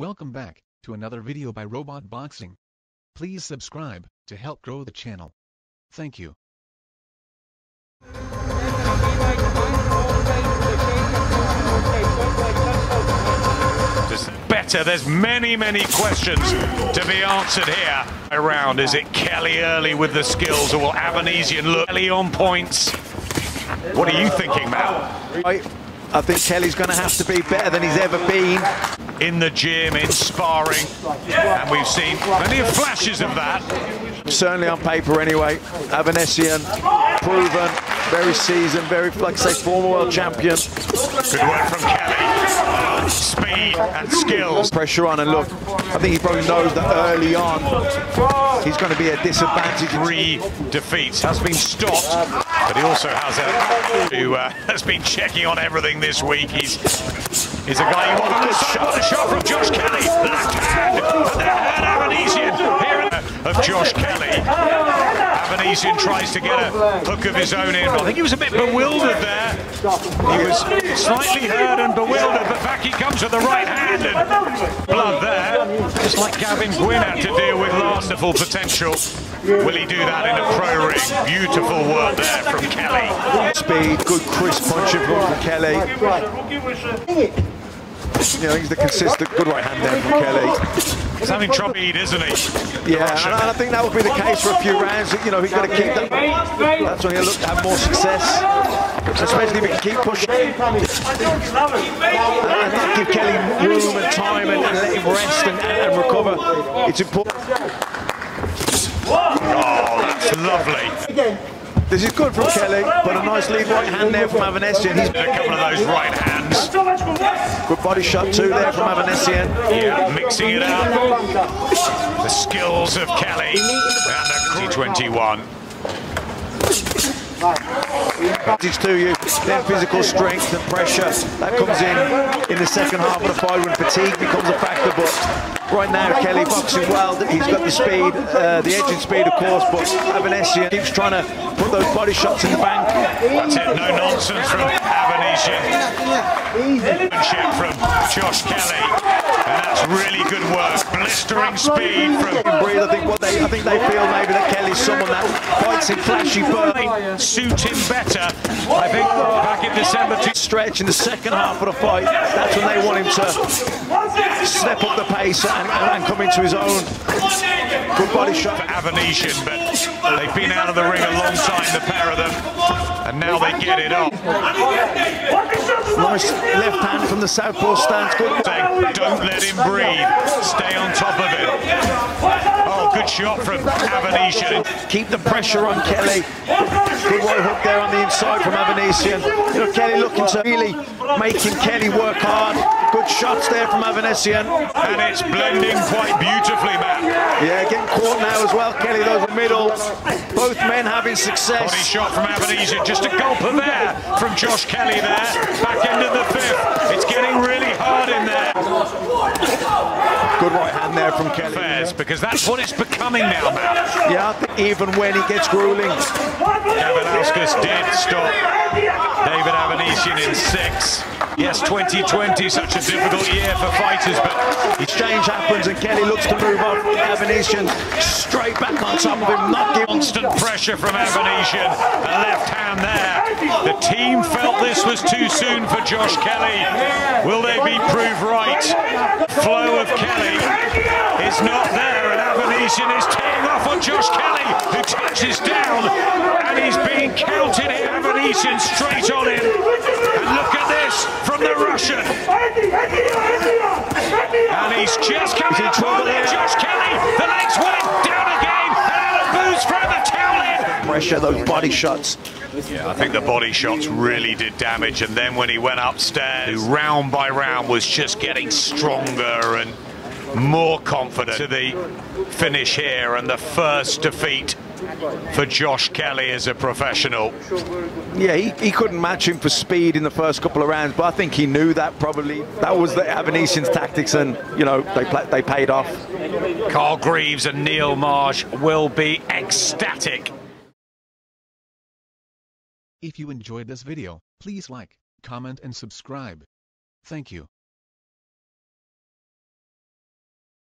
Welcome back to another video by Robot Boxing. Please subscribe to help grow the channel. Thank you. Just better. There's many, many questions to be answered here. Around is it Kelly early with the skills, or will Avanesyan look Kelly on points? What are you thinking, Matt? I, I think Kelly's going to have to be better than he's ever been. In the gym, in sparring, and we've seen plenty of flashes of that. Certainly on paper anyway. Avanesyan, proven, very seasoned, very, like I say, former world champion. Good work from Kelly. Speed and skills. Pressure on and look, I think he probably knows that early on he's going to be a disadvantage. Three defeats has been stopped, but he also has a who uh, has been checking on everything this week. He's he's a guy who wants to shot a shot from Josh Kelly. Left hand, and then Avanesyan here of Josh Kelly. Avanesyan tries to get a hook of his own in. I think he was a bit bewildered there. He was slightly hurt and bewildered, but back he comes with the right hand and blood there. Just like Gavin Gwynn had to deal with wonderful potential. Will he do that in a pro ring? Beautiful work there from Kelly. Speed, good crisp punching from Kelly. You know, he's the consistent good right hand there from Kelly. He's having trouble, isn't he? Yeah, and I think that will be the case for a few rounds. You know, he's got to keep that. That's when he'll look to have more success, especially if he can keep pushing. And, and give Kelly room and time and, and let him rest and, and recover. It's important. Oh, that's lovely. This is good from Kelly, but a nice lead right hand there from Avanesyan. He's A couple of those right hands. good body shot too there from Avanesyan. Yeah, mixing it up. The skills of Kelly and the T21. Advantage to you. Then physical strength and pressure that comes in in the second half of the fight when fatigue becomes a factor. But right now, Kelly boxing well. He's got the speed, uh, the edging speed, of course. But Avanesyan keeps trying to put those body shots in the bank. That's it, no nonsense from Avanesyan. From Josh Kelly. And that's really good work. Blistering speed from Breathe. I think what they, I think they feel maybe that Kelly's someone that fights in flashy burn. suit him better. I think back in December to Stretch in the second half of the fight. That's when they want him to step up the pace and, and, and come into his own. Good body shot. Avanesyan, but they've been out of the ring a long time, the pair of them. And now they get it up. Nice left hand from the southpaw stance. Good. Don't let him breathe. Stay on top of it. Oh, good shot from Avanesyan. Keep the pressure on Kelly. Good right hook there on the inside from Avanesyan. You know, Kelly looking to really making Kelly work hard. Good shots there from Avanesyan. And it's blending quite beautifully, Matt. Yeah, getting caught now as well. Kelly, those are middle. Both men having Body success. shot from Avanesyan. Just a gulp of air from Josh Kelly there. Back end of the fifth. It's getting really hard in there. Good right hand there from Kelly. Fairs, because that's what it's becoming now, Matt. Yeah, even when he gets grueling. Kavaliauskas did stop David Avanesyan in six. Yes, 2020, such a difficult year for fighters, but Exchange happens and Kelly looks to move on. Avanesyan straight back on top of him, not giving. constant pressure from Avanesyan. A left hand there. The team felt this was too soon for Josh Kelly. Will they be proved right? Flow of Kelly is not there, and Avanesyan is teeing off on Josh Kelly, who touches down, and he's being counted here. Straight on him. And look at this from the Russian. And he's just coming He's in up trouble on it. here. Josh Kelly. The legs went down again. And Adam Booth throw the towel in. Pressure, those body shots. Yeah, I think the body shots really did damage. And then when he went upstairs, round by round was just getting stronger and more confident to the finish here and the first defeat for Josh Kelly as a professional. Yeah, he, he couldn't match him for speed in the first couple of rounds, but I think he knew that probably. That was the Avanesyan's tactics, and, you know, they, they paid off. Carl Greaves and Neil Marsh will be ecstatic. If you enjoyed this video, please like, comment and subscribe. Thank you.